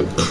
Perfect.